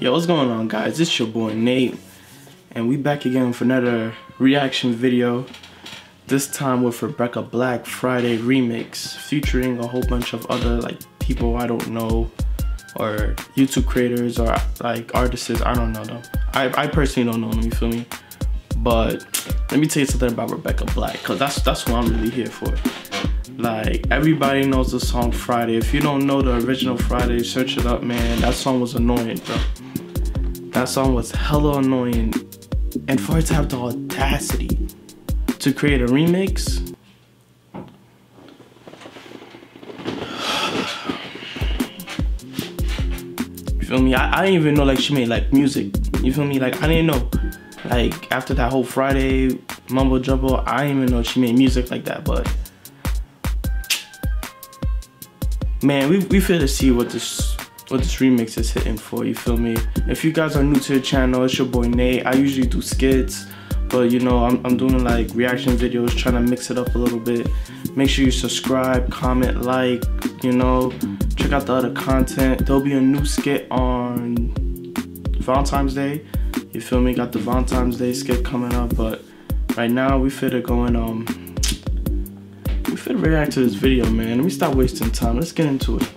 Yo, what's going on guys? It's your boy Nate and we back again for another reaction video. This time with Rebecca Black Friday remix featuring a whole bunch of other like people I don't know or YouTube creators or like artists, I don't know them. I, I personally don't know them, you feel me? But let me tell you something about Rebecca Black cause that's that's what I'm really here for. Like everybody knows the song Friday. If you don't know the original Friday, search it up, man. That song was annoying, bro. That song was hella annoying. And for it to have the audacity to create a remix, you feel me? I, I didn't even know like she made like music. You feel me? Like I didn't know. Like after that whole Friday mumbo jumbo, I didn't even know she made music like that. But man, we we feel to see what this what this remix is hitting for. You feel me? If you guys are new to the channel, it's your boy Nate. I usually do skits, but you know I'm I'm doing like reaction videos, trying to mix it up a little bit. Make sure you subscribe, comment, like. You know, check out the other content. There'll be a new skit on Valentine's Day. You feel me? Got the Valentine's Day skit coming up, but right now we fit it going um we fit react to this video, man. Let me stop wasting time. Let's get into it.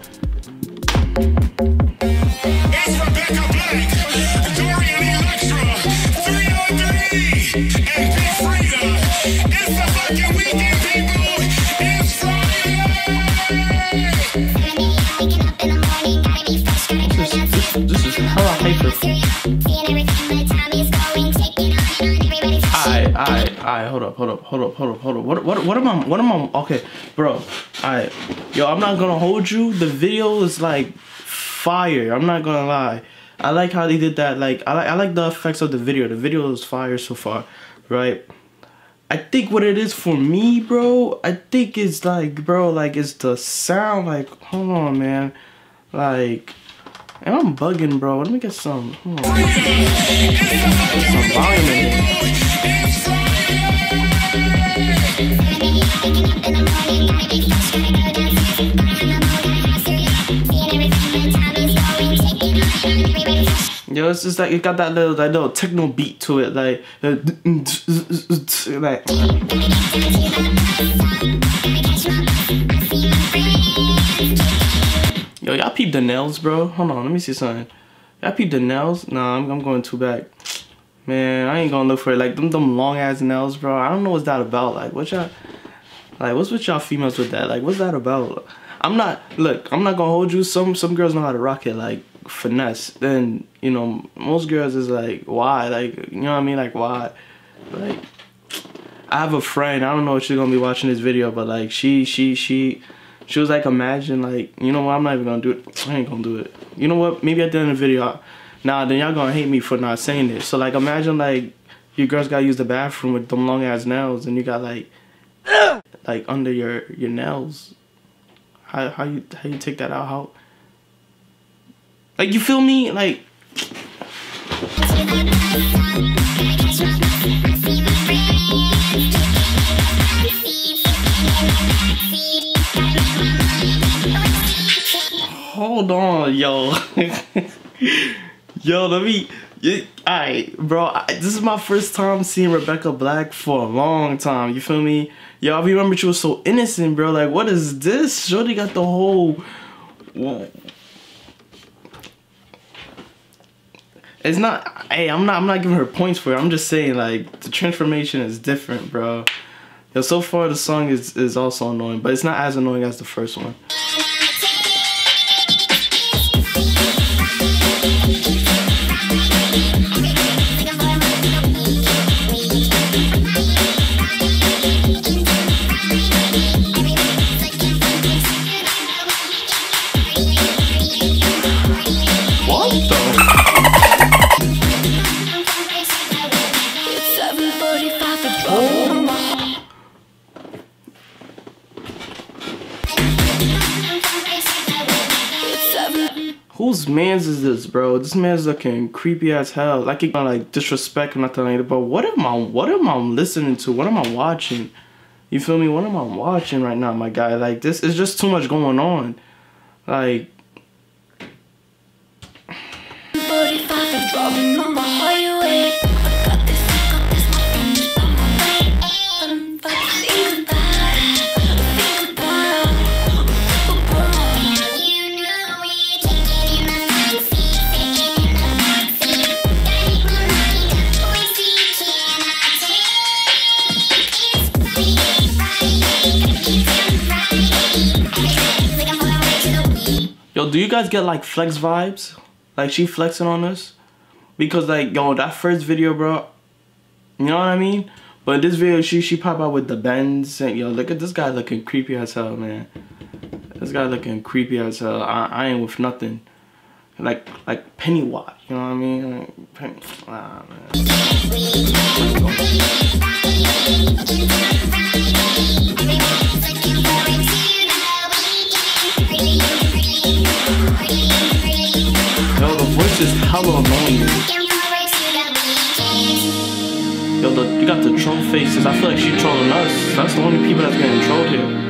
Up, hold up, hold up, hold up, hold up. What what what am I what am I okay, bro. Alright. Yo, I'm not gonna hold you. The video is like fire. I'm not gonna lie. I like how they did that. Like I like I like the effects of the video. The video is fire so far, right? I think what it is for me, bro, I think it's like, bro, like it's the sound. Like, hold on, man. Like, and I'm bugging, bro. Let me get some. Hold on. Get some volume in Yo, it's just like it got that little that little techno beat to it, like uh, like. Yo, y'all peep the nails, bro. Hold on, let me see something. Y'all peep the nails? Nah, I'm, I'm going too back. Man, I ain't gonna look for it. Like them, them long ass nails, bro. I don't know what's that about. Like, what y'all, like, what's with y'all females with that? Like, what's that about? I'm not. Look, I'm not gonna hold you. Some some girls know how to rock it. Like finesse. Then you know most girls is like why? Like you know what I mean? Like why? Like I have a friend. I don't know if she's gonna be watching this video, but like she she she she was like imagine like you know what? I'm not even gonna do it. I ain't gonna do it. You know what? Maybe at the end of the video. Nah, then y'all gonna hate me for not saying this. So like imagine like you girls gotta use the bathroom with them long ass nails and you got like like under your your nails. How how you how you take that out? How like you feel me? Like Hold on, yo. yo, let me Alright, bro, I, this is my first time seeing Rebecca Black for a long time. You feel me? Y'all remember she was so innocent, bro. Like, what is this? Shorty got the whole it's not hey i'm not i'm not giving her points for it i'm just saying like the transformation is different bro Yo, so far the song is is also annoying but it's not as annoying as the first one man's is this, bro? This man's looking creepy as hell. Like gonna like disrespect or nothing like that. But what am I what am I listening to? What am I watching? You feel me? What am I watching right now, my guy? Like this is just too much going on. Like do you guys get like flex vibes? Like she flexing on us? Because like yo, that first video, bro. You know what I mean? But this video, she she pop out with the bends and yo, look at this guy looking creepy as hell, man. This guy looking creepy as hell. I, I ain't with nothing. Like like Pennywise, you know what I mean? Like, Penny, ah, Yo, Yo, the, you got the troll faces. I feel like she trolling us. That's the only people that's getting trolled here.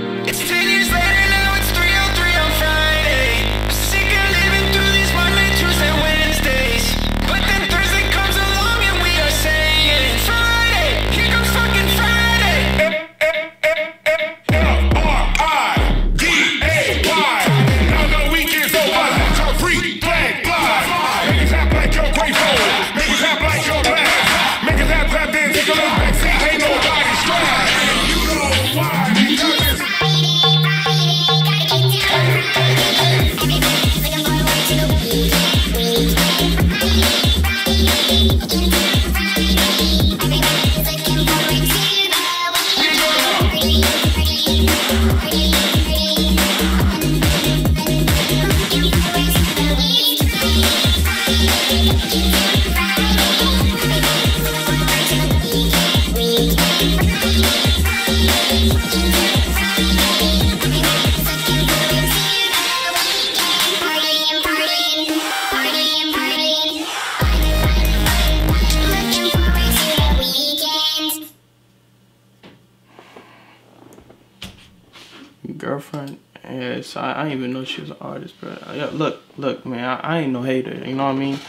Girlfriend. Yes, I, I didn't even know she was an artist, bro. Uh, yeah, look, look, man, I, I ain't no hater. You know what I mean?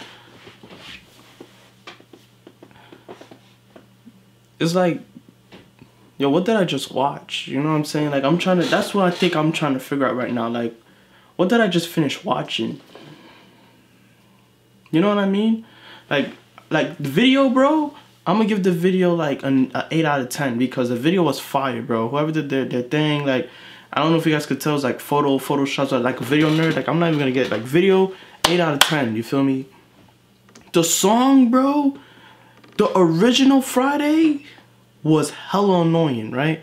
It's like, yo, what did I just watch? You know what I'm saying? Like, I'm trying to. That's what I think I'm trying to figure out right now. Like, what did I just finish watching? You know what I mean? Like, like the video, bro. I'm gonna give the video like an, an 8 out of 10 because the video was fire, bro. Whoever did their, their thing, like, I don't know if you guys could tell, it's like photo, photoshops, or like a video nerd. Like, I'm not even gonna get like video, 8 out of 10, you feel me? The song, bro, the original Friday was hella annoying, right?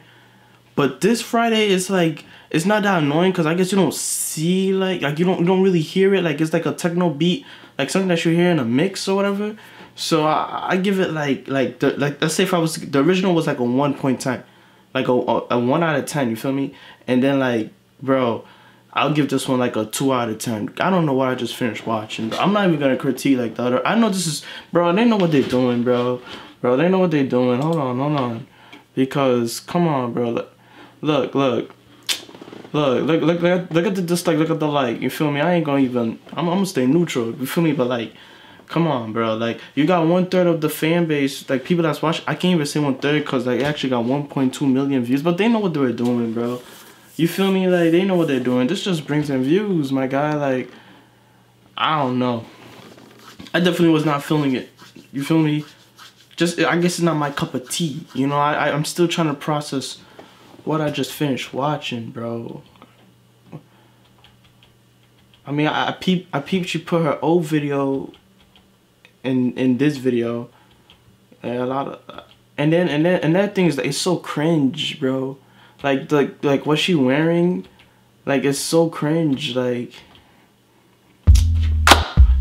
But this Friday is like, it's not that annoying because I guess you don't see, like, like you don't, you don't really hear it. Like, it's like a techno beat, like something that you hear in a mix or whatever. So I, I give it like, like, the, like, let's say if I was, the original was like a 1.10 like a, a, one out of ten. You feel me? And then like, bro, I'll give this one like a two out of ten. I don't know what I just finished watching. I'm not even gonna critique like the other. I know this is, bro. They know what they're doing, bro. Bro, they know what they're doing. Hold on, hold on. Because come on, bro. Look, look, look. Look, look, look, look, at the just like look at the like. You feel me? I ain't gonna even. I'm, I'm gonna stay neutral. You feel me? But like, come on, bro. Like, you got one third of the fan base, like people that's watching. I can't even say one third because like actually got 1.2 million views, but they know what they were doing, bro. You feel me? Like they know what they're doing. This just brings in views, my guy. Like, I don't know. I definitely was not feeling it. You feel me? Just I guess it's not my cup of tea. You know, I, I I'm still trying to process what I just finished watching, bro. I mean, I, I peep, I peeped. She put her old video in in this video, and a lot of, and then and then and that thing is like it's so cringe, bro. Like like like what she wearing, like it's so cringe, like.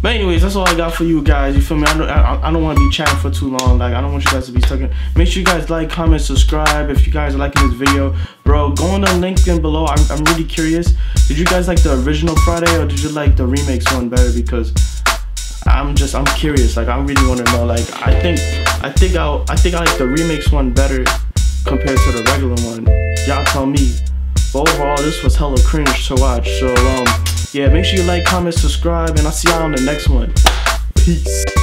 But anyways, that's all I got for you guys. You feel me? I don't, I, I don't want to be chatting for too long. Like, I don't want you guys to be talking. Make sure you guys like, comment, subscribe. If you guys are liking this video, bro, go on the link in below. I'm, I'm really curious. Did you guys like the original Friday or did you like the remix one better? Because I'm just, I'm curious. Like, I really want to know. Like, I think, I think I, I think I like the remix one better compared to the regular one. Y'all tell me. But overall, this was hella cringe to watch. So, um, yeah, make sure you like, comment, subscribe, and I'll see y'all on the next one. Peace. Peace.